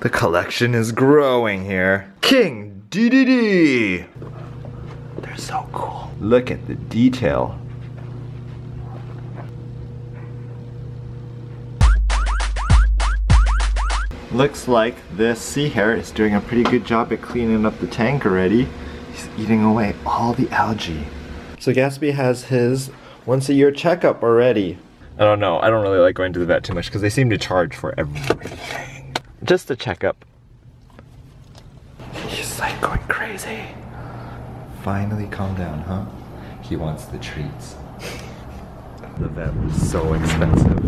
The collection is growing here. King Dedede! They're so cool. Look at the detail. Looks like this sea hare is doing a pretty good job at cleaning up the tank already. He's eating away all the algae. So Gatsby has his once a year checkup already. I don't know, I don't really like going to the vet too much because they seem to charge for everything. Just a checkup. He's like going crazy. Finally calm down, huh? He wants the treats. The vet was so expensive.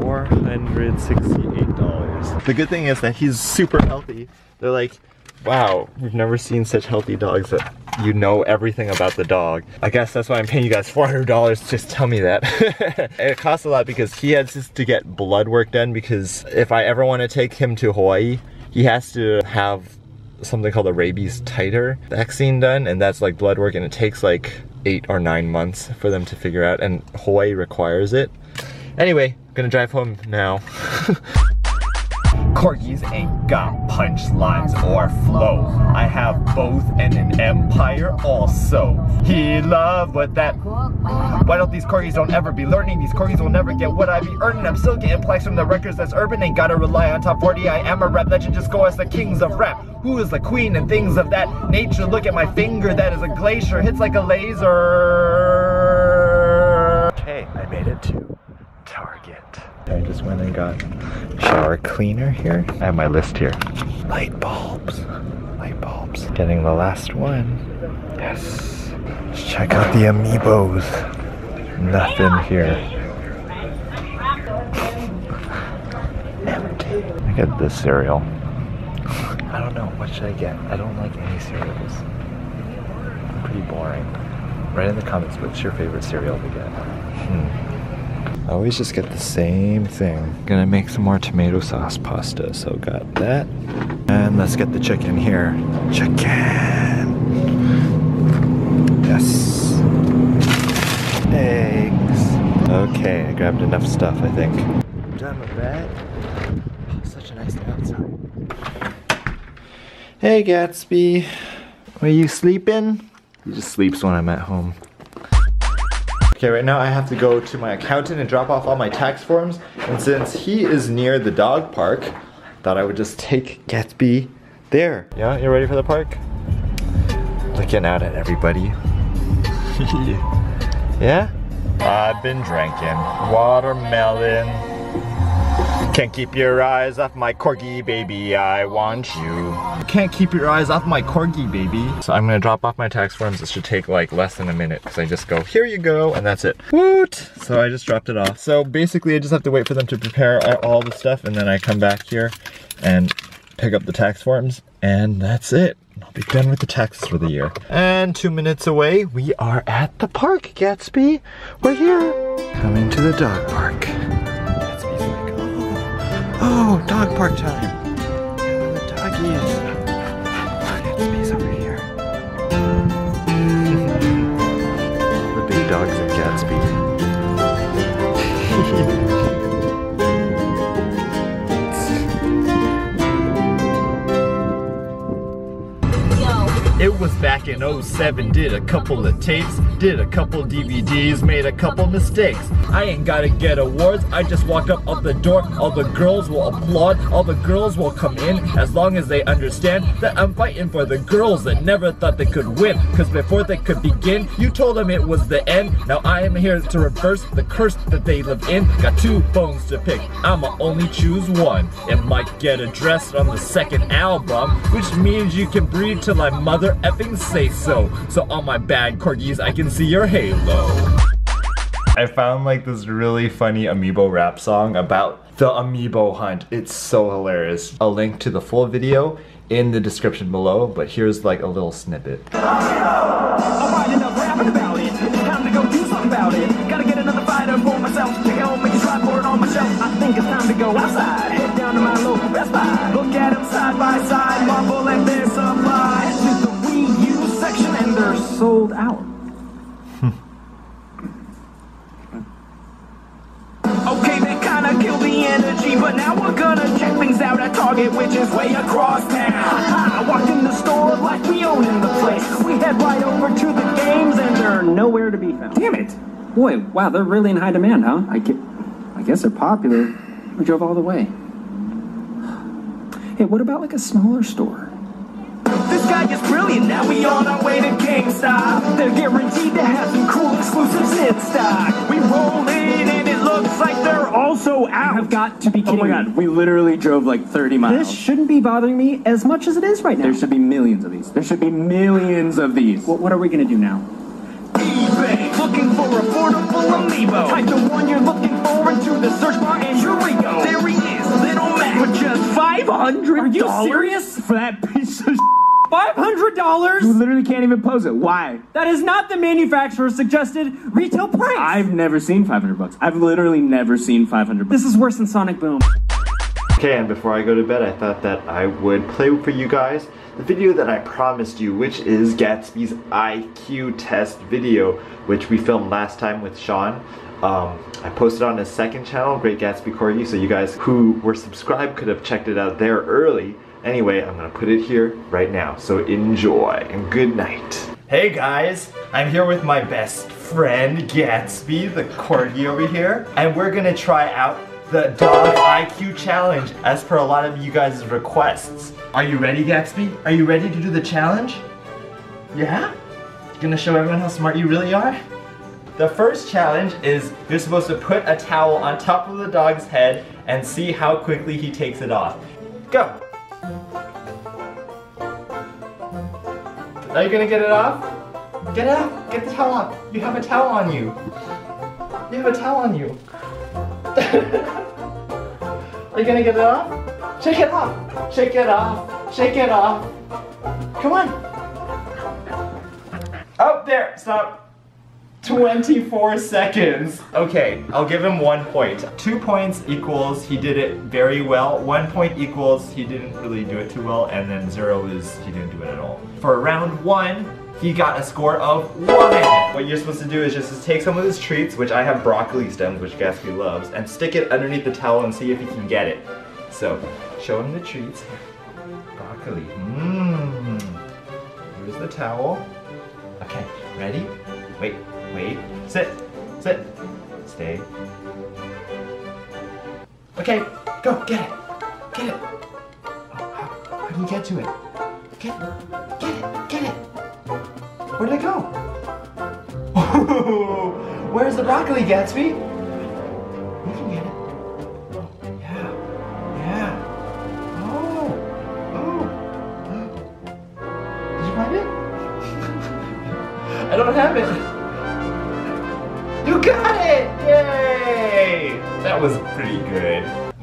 $468. The good thing is that he's super healthy. They're like, wow, we've never seen such healthy dogs that you know everything about the dog. I guess that's why I'm paying you guys $400 just tell me that. it costs a lot because he has to get blood work done because if I ever want to take him to Hawaii, he has to have something called a rabies titer vaccine done and that's like blood work and it takes like eight or nine months for them to figure out and Hawaii requires it. Anyway, gonna drive home now. Corgis ain't got punchlines or flow. I have both and an empire also. He love what that. Why don't these corgis don't ever be learning? These corgis will never get what I be earning. I'm still getting plaques from the records that's urban. Ain't gotta rely on top 40. I am a rap legend. Just go as the kings of rap. Who is the queen and things of that nature? Look at my finger. That is a glacier. Hits like a laser. Okay, I made it to Target. I just went and got shower cleaner here. I have my list here. Light bulbs. Light bulbs. Getting the last one. Yes. Let's check out the amiibos. Nothing here. Empty. I get this cereal. I don't know. What should I get? I don't like any cereals. Pretty boring. Write in the comments what's your favorite cereal to get. Hmm. I always just get the same thing. Gonna make some more tomato sauce pasta, so got that. And let's get the chicken here. Chicken! Yes. Eggs. Okay, I grabbed enough stuff, I think. Done with that. Oh, such a nice day outside. Hey, Gatsby. Are you sleeping? He just sleeps when I'm at home. Okay, right now I have to go to my accountant and drop off all my tax forms. And since he is near the dog park, thought I would just take Gatsby there. Yeah, you ready for the park? Looking out at everybody. yeah? I've been drinking watermelon. Can't keep your eyes off my corgi, baby. I want you. Can't keep your eyes off my corgi, baby. So I'm gonna drop off my tax forms. This should take like less than a minute because I just go, here you go, and that's it. Woot! So I just dropped it off. So basically I just have to wait for them to prepare all the stuff and then I come back here and pick up the tax forms and that's it. I'll be done with the taxes for the year. And two minutes away, we are at the park, Gatsby. We're here. Coming to the dog park. Oh, dog park time. Was back in 07, did a couple of tapes, did a couple DVDs, made a couple mistakes. I ain't gotta get awards, I just walk up out the door, all the girls will applaud, all the girls will come in, as long as they understand that I'm fighting for the girls that never thought they could win. Cause before they could begin, you told them it was the end. Now I am here to reverse the curse that they live in. Got two phones to pick, I'ma only choose one. It might get addressed on the second album, which means you can breathe till my mother effing say so. So on my bad corgis, I can see your halo. I found like this really funny amiibo rap song about the amiibo hunt. It's so hilarious. I'll link to the full video in the description below, but here's like a little snippet. Target with sandwiches way across town. I walked in the store like we own in the place. We head right over to the games and they're nowhere to be found. Damn it! Boy, wow, they're really in high demand, huh? I, ge- I guess they're popular. We drove all the way. Hey, what about like a smaller store? This guy is brilliant. Now we on our way to GameStop. They're guaranteed to have some cool exclusives in stock. We roll in and looks like they're also out. I've got to be Oh kidding my me. god, we literally drove like 30 miles. This shouldn't be bothering me as much as it is right now. there should be millions of these. There should be millions of these. What, what are we gonna do now? eBay. Looking for affordable amiibo. Type the one you're looking for into the search bar and here we go. There he is, Little Mac. For just $500. Are you serious? For that piece of Five hundred dollars? You literally can't even pose it. Why? That is not the manufacturer's suggested retail price. I've never seen 500 bucks. I've literally never seen 500 bucks. This is worse than Sonic Boom. Okay, and before I go to bed, I thought that I would play for you guys the video that I promised you, which is Gatsby's IQ test video, which we filmed last time with Sean. Um, I posted on his second channel, Great Gatsby Corgi, so you guys who were subscribed could have checked it out there early. Anyway, I'm gonna put it here right now, so enjoy and good night. Hey guys, I'm here with my best friend Gatsby, the corgi over here, and we're gonna try out the dog IQ challenge as per a lot of you guys' requests. Are you ready, Gatsby? Are you ready to do the challenge? Yeah? Gonna show everyone how smart you really are? The first challenge is you're supposed to put a towel on top of the dog's head and see how quickly he takes it off. Go! Are you gonna get it off? Get it off! Get the towel off! You have a towel on you! You have a towel on you! Are you gonna get it off? Shake it off! Shake it off! Shake it off! Come on! Up there! Stop! 24 seconds. Okay, I'll give him one point. Two points equals he did it very well. One point equals he didn't really do it too well. And then zero is he didn't do it at all. For round one, he got a score of one. What you're supposed to do is just take some of his treats, which I have broccoli stems, which Gatsby loves, and stick it underneath the towel and see if he can get it. So, show him the treats. Broccoli. Mmm. Here's the towel. Okay, ready? Wait, wait. Sit, sit, stay. Okay, go, get it. Get it. Oh, how, how do you get to it? Get, get it, get it. Where did it go? Where's the broccoli, Gatsby?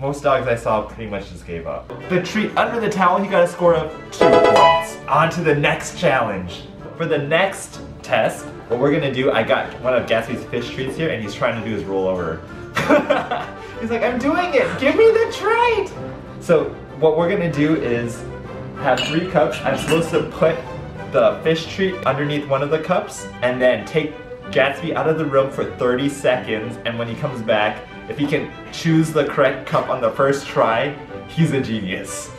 Most dogs I saw pretty much just gave up. The treat under the towel, he got a score of two points. On to the next challenge. For the next test, what we're gonna do, I got one of Gatsby's fish treats here and he's trying to do his rollover. he's like, I'm doing it! Give me the treat! So what we're gonna do is have three cups. I'm supposed to put the fish treat underneath one of the cups and then take Gatsby out of the room for 30 seconds and when he comes back, if he can choose the correct cup on the first try, he's a genius.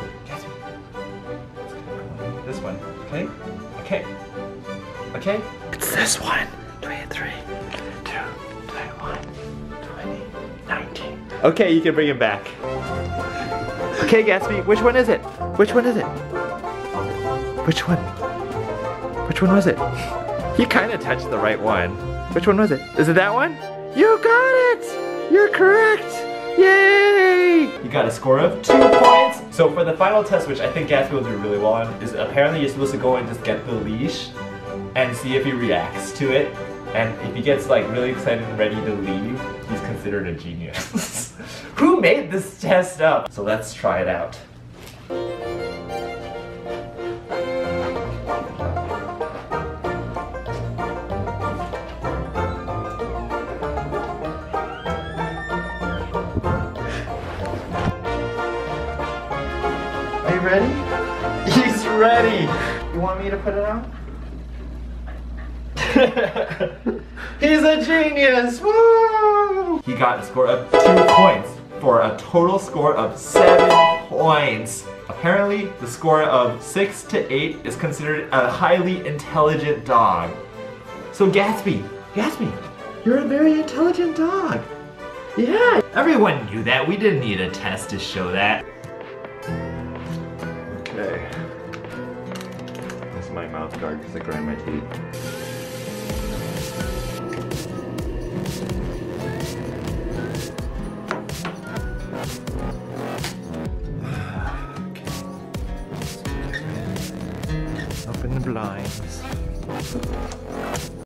This one, okay? Okay. Okay? It's this one. 23, 2, 21, 20, 19. Okay, you can bring him back. Okay, Gatsby, which one is it? Which one is it? Which one? Which one was it? You kind of touched the right one. Which one was it? Is it that one? You got it! You're correct! Yay! You got a score of two points. So for the final test, which I think Gatsby will do really well on, is apparently you're supposed to go and just get the leash and see if he reacts to it. And if he gets like really excited and ready to leave, he's considered a genius. Who made this test up? So let's try it out. ready? He's ready! You want me to put it on? He's a genius! Woo! He got a score of two points for a total score of seven points. Apparently, the score of six to eight is considered a highly intelligent dog. So Gatsby, Gatsby, you're a very intelligent dog. Yeah, everyone knew that. We didn't need a test to show that. Okay. This is my mouth guard because I grind my teeth.